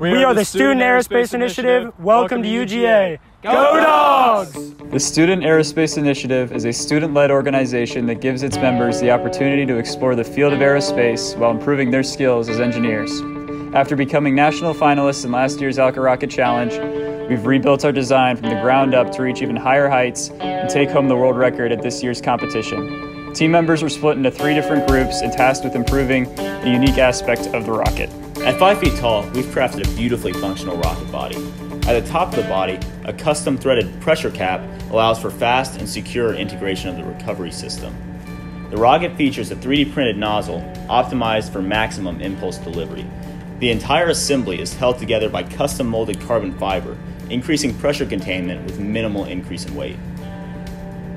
We, are, the Student Aerospace Initiative. Welcome, to UGA. Go Dogs! The Student Aerospace Initiative is a student led organization that gives its members the opportunity to explore the field of aerospace while improving their skills as engineers. After becoming national finalists in last year's Alka Rocket Challenge, we've rebuilt our design from the ground up to reach even higher heights and take home the world record at this year's competition. Team members were split into three different groups and tasked with improving a unique aspect of the rocket. At 5 feet tall, we've crafted a beautifully functional rocket body. At the top of the body, a custom threaded pressure cap allows for fast and secure integration of the recovery system. The rocket features a 3D printed nozzle optimized for maximum impulse delivery. The entire assembly is held together by custom molded carbon fiber, increasing pressure containment with minimal increase in weight.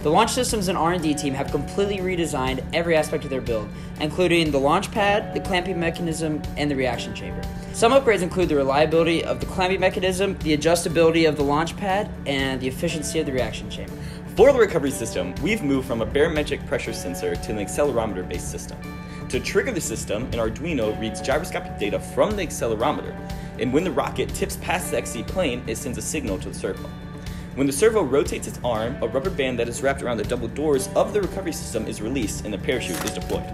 The launch systems and R&D team have completely redesigned every aspect of their build, including the launch pad, the clamping mechanism, and the reaction chamber. Some upgrades include the reliability of the clamping mechanism, the adjustability of the launch pad, and the efficiency of the reaction chamber. For the recovery system, we've moved from a barometric pressure sensor to an accelerometer-based system. To trigger the system, an Arduino reads gyroscopic data from the accelerometer, and when the rocket tips past the XC plane, it sends a signal to the servo. When the servo rotates its arm, a rubber band that is wrapped around the double doors of the recovery system is released and the parachute is deployed.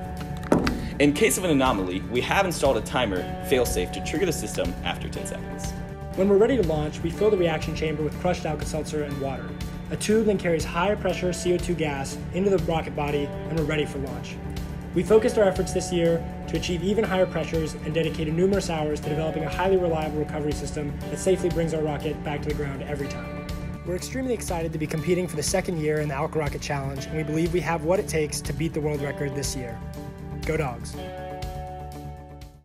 In case of an anomaly, we have installed a timer, failsafe, to trigger the system after 10 seconds. When we're ready to launch, we fill the reaction chamber with crushed Alka-Seltzer and water. A tube then carries higher pressure CO2 gas into the rocket body and we're ready for launch. We focused our efforts this year to achieve even higher pressures and dedicated numerous hours to developing a highly reliable recovery system that safely brings our rocket back to the ground every time. We're extremely excited to be competing for the second year in the Alka Rocket Challenge, and we believe we have what it takes to beat the world record this year. Go Dogs!